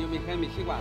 又没开煤气罐